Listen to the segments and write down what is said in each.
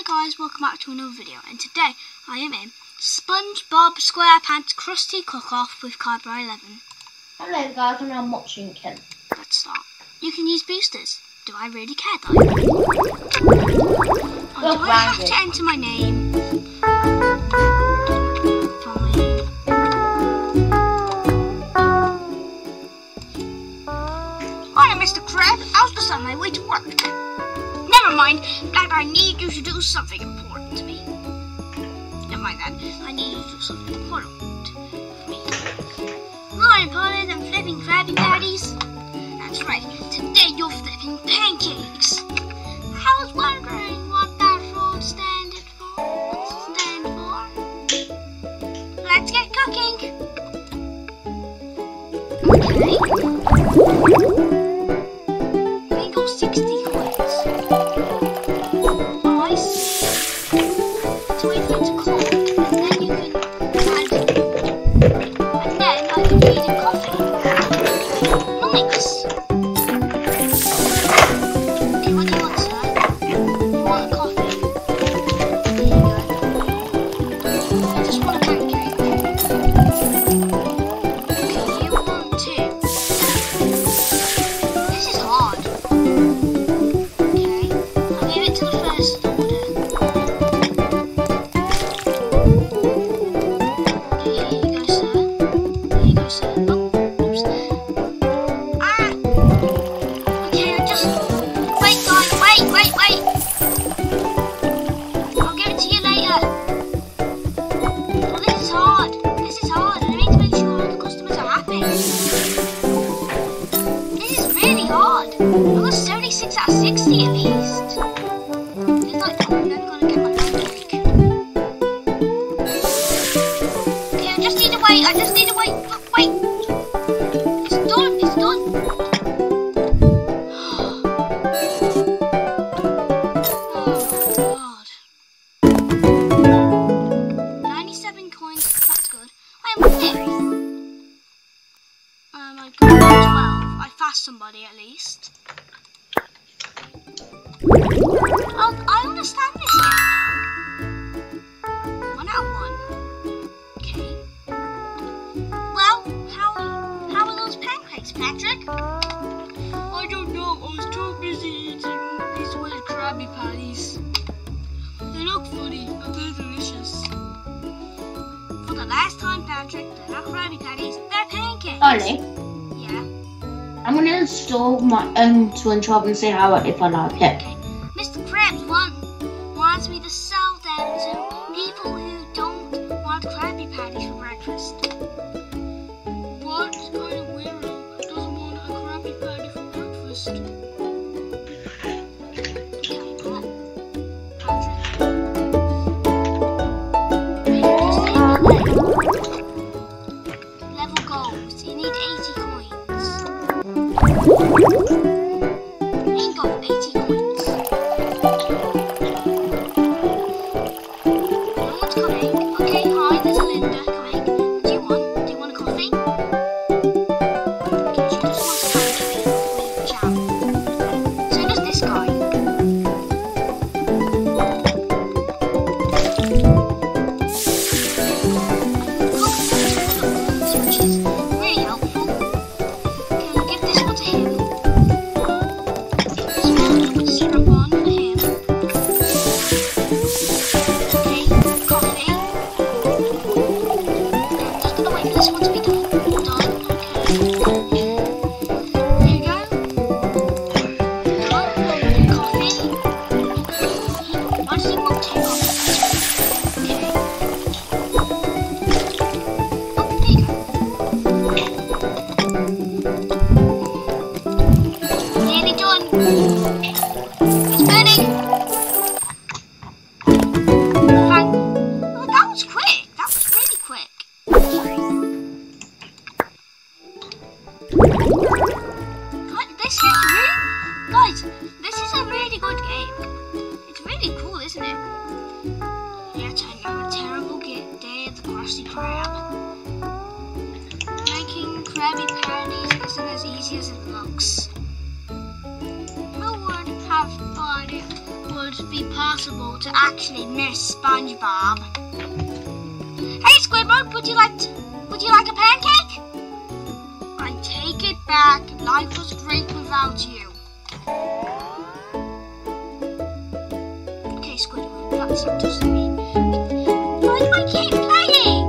Hi guys, welcome back to another video and today I am in SpongeBob SquarePants Krusty Cook Off with Cardboard 11. Hello guys, and I'm watching Kim. Let's start. You can use boosters. Do I really care though? Or do I have to enter my name? Hi Mr. Crab, I was just on my way to work. Never mind. Dad, I need you to do something important to me. Never mind that. I need you to do something important to me. More important than flipping Krabby Patties. That's right. Today you're flipping pancakes. I was wondering what that road stands for. Stand for? Let's get cooking. Okay. To Swinchop and say how if I not pick. impossible to actually miss SpongeBob. Hey, Squidward, would you like to, would you like a pancake? I take it back. Life was great without you. Okay, Squidward, that's not just me. Why do I keep playing?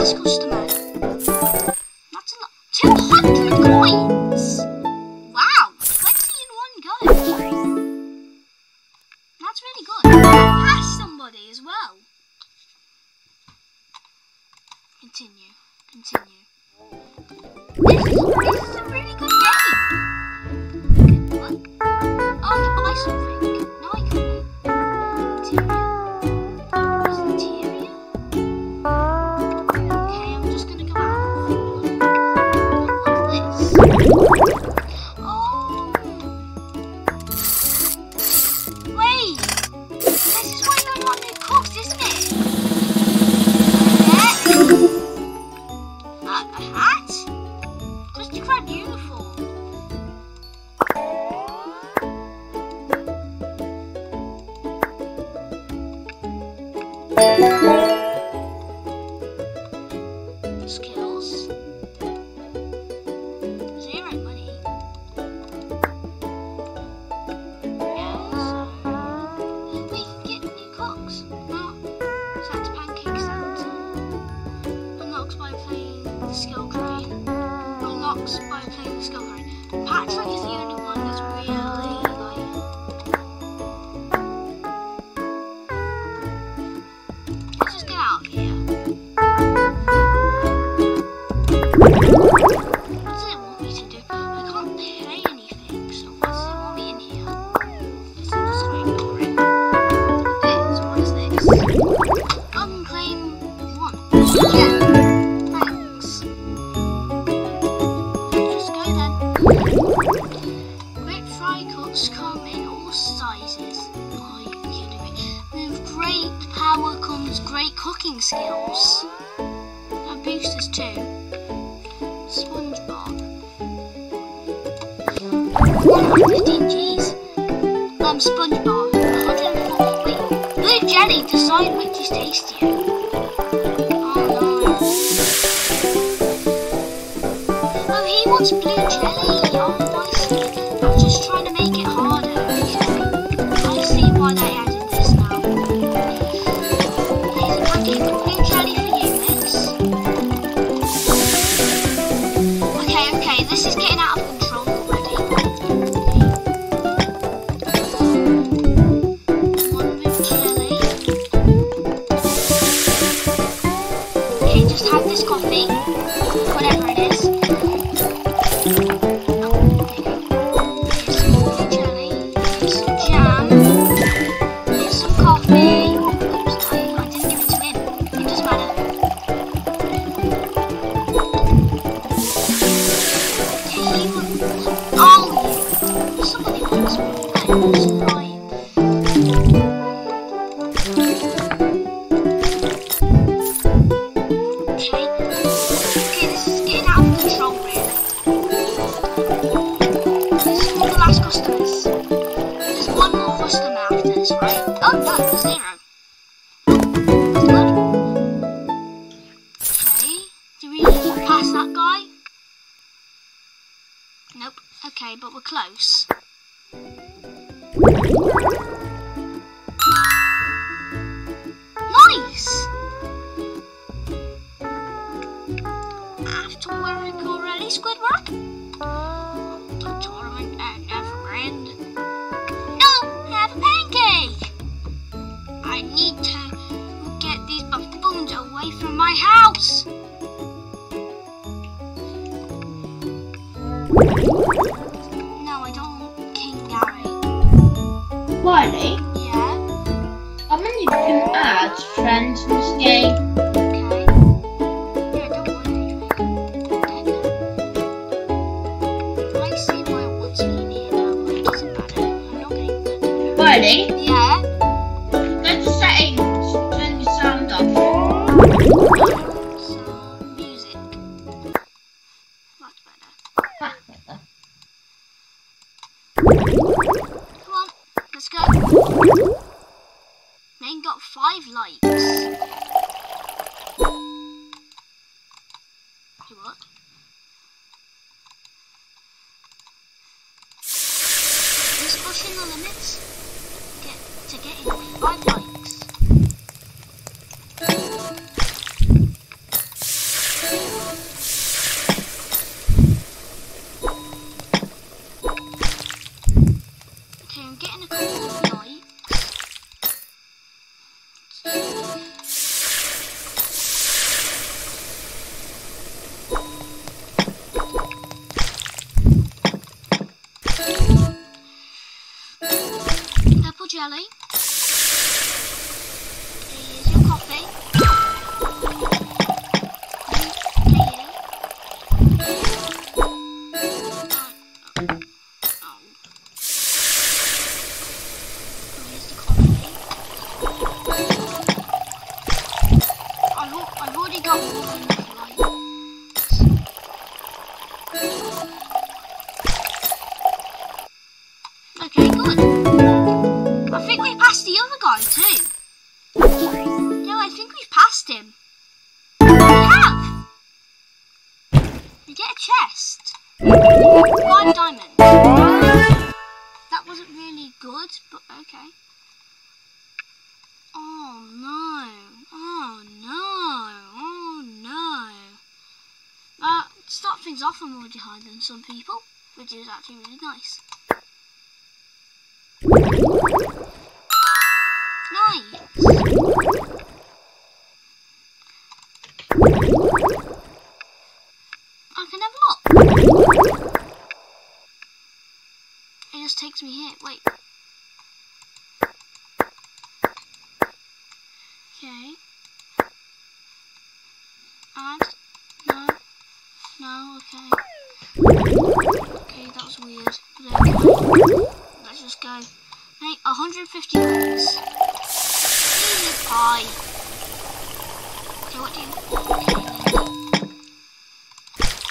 Aşk uçtu. That's Friends game. ela, hein? some people, which is actually really nice. Nice! I can have a lot. It just takes me here. Wait. Okay. Add. No. No, okay. Okay, that was weird. Let's just go. Mate, 150 minutes. Jesus pie. Okay, what do you... Okay.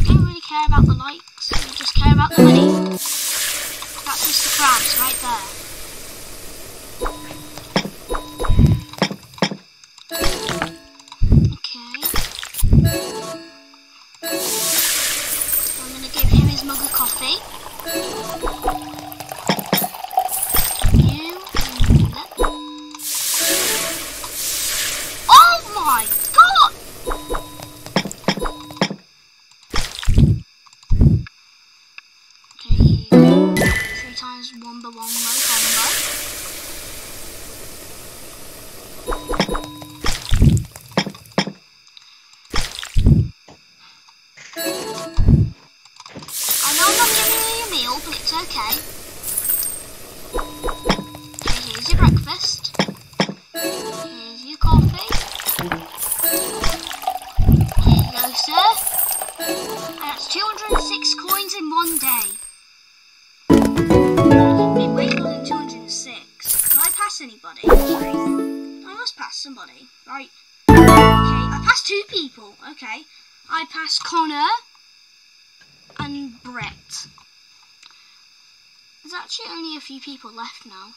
We don't really care about the likes, we just care about the money. That's Mr. Krabs right there. There's actually only a few people left now.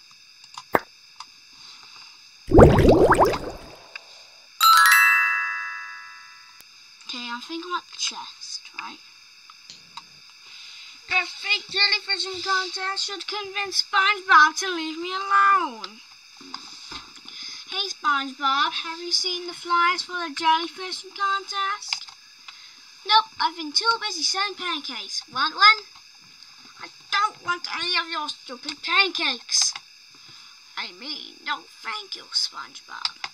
Okay, I'm thinking like the chest, right? The fake jellyfishing contest should convince SpongeBob to leave me alone. Hey SpongeBob, have you seen the flyers for the jellyfishing contest? Nope, I've been too busy selling pancakes. Want one? Want any of your stupid pancakes. I mean, no thank you, SpongeBob.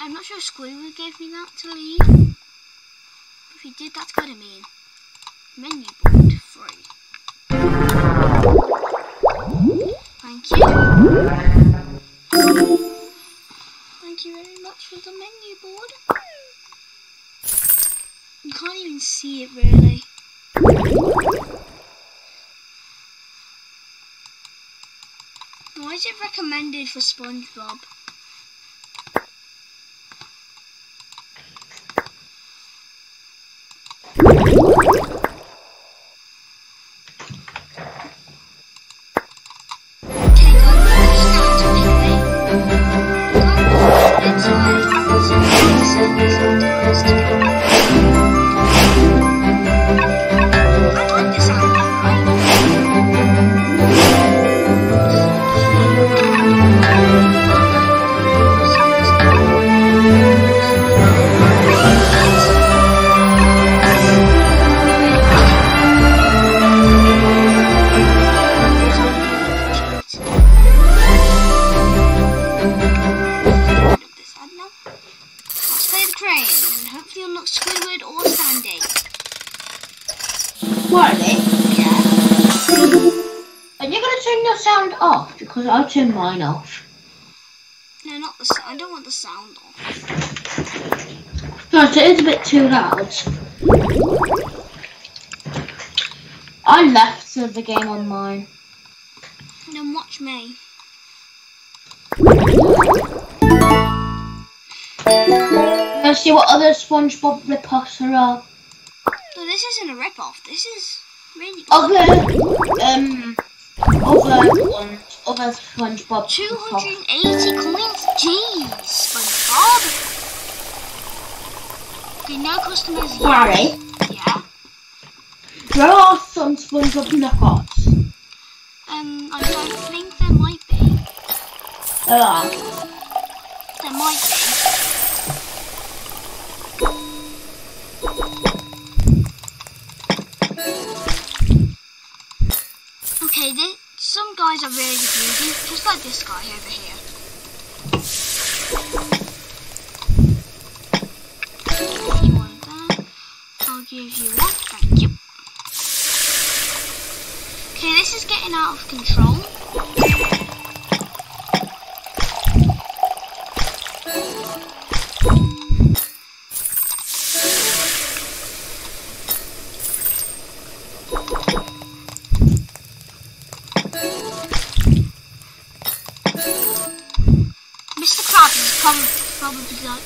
I'm not sure Squidward gave me that to leave. If he did, that's gotta mean menu board free. Thank you. Thank you very much for the menu board. You can't even see it really. Why is it recommended for SpongeBob? Left the game on mine. Then watch me. Let's see what other SpongeBob rip-offs there are. No, this isn't a rip-off. This is really good. Other, um, other ones, other SpongeBob 280 coins? Jeez, SpongeBob. Okay, no customers yet. There are some SpongeBob knockoffs. Um, I don't think there might be. There are. There might be. Okay, th some guys are really greedy, just like this guy over here. You want that? I'll give you that. Thank you. See, this is getting out of control. Mr. Crab is probably like,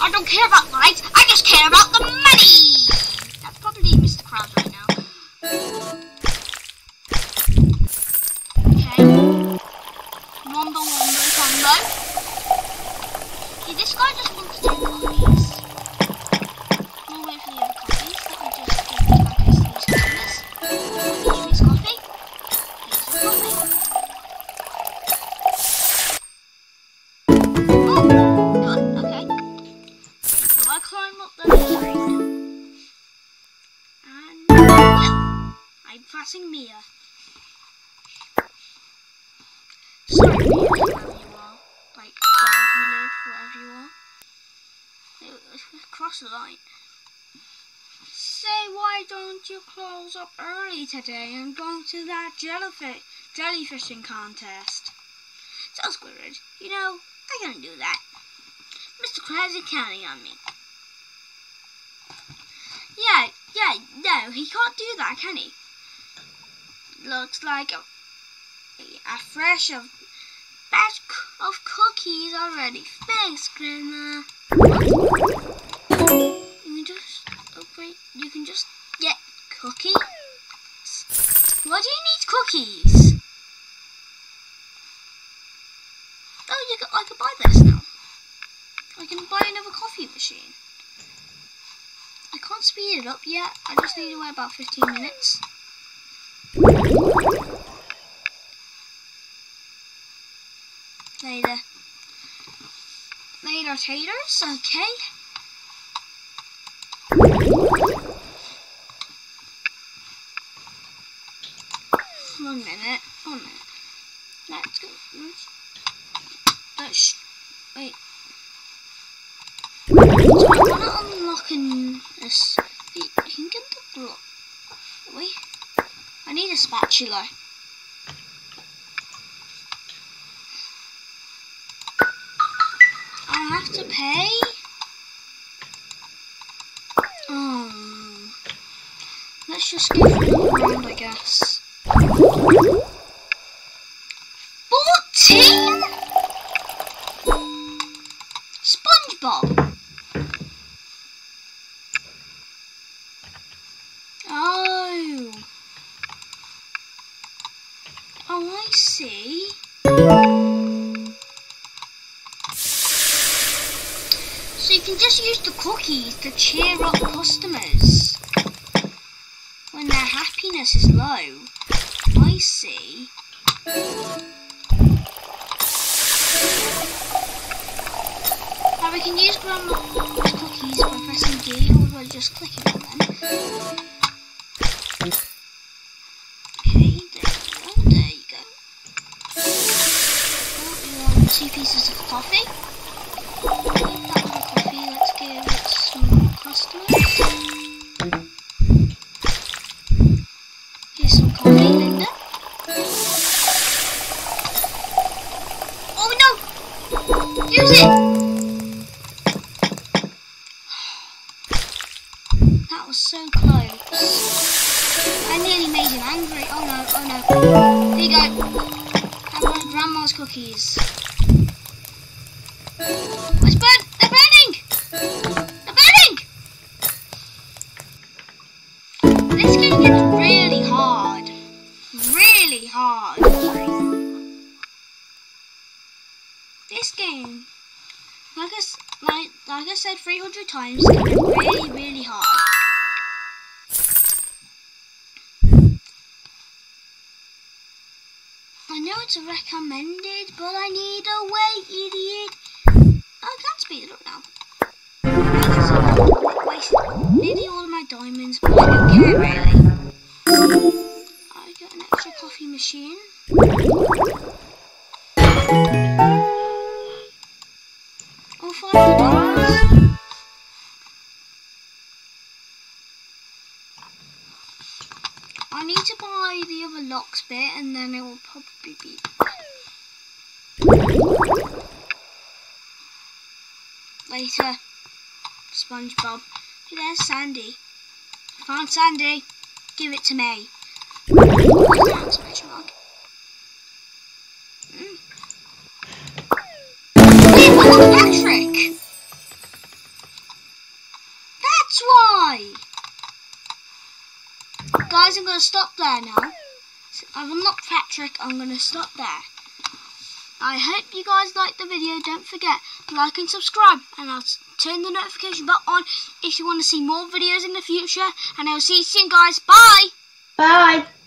I don't care about lights, I just care about the money! Passing Mia. Sorry, Mia, wherever you are. Like, wherever you live, wherever you are. Cross the line. Say, why don't you close up early today and go to that jellyfish jellyfishing contest? So Squidward, you know, I can't do that. Mr. Krabs is counting on me. Yeah, yeah, no, he can't do that, can he? Looks like a, a fresh of batch of cookies already. Thanks, Grandma. You can just oh, upgrade. You can just get cookies. Why do you need cookies? Oh, you can, I can buy this now. I can buy another coffee machine. I can't speed it up yet. I just need to wait about 15 minutes. Later. Later, taters. Okay. One minute. One minute. Let's go. Let's. wait. I want to unlock in this. You you can get the block. Wait. I need a spatula. I have to pay. Oh. Let's just go for another round, I guess. See. Now we can use grandma's cookies by pressing D or by just clicking on them. 300 times, can get really, really hard. I know it's recommended, but I need a way, idiot. Oh, I can't speed it up now. I wasted nearly all my diamonds, but I don't care really. I got an extra coffee machine. I need to buy the other locks bit, and then it will probably be. Later, SpongeBob. There's Sandy. I found Sandy. Give it to me. I'm going to stop there. I hope you guys liked the video. Don't forget, to like and subscribe. And I'll turn the notification bell on if you want to see more videos in the future. And I'll see you soon, guys. Bye. Bye.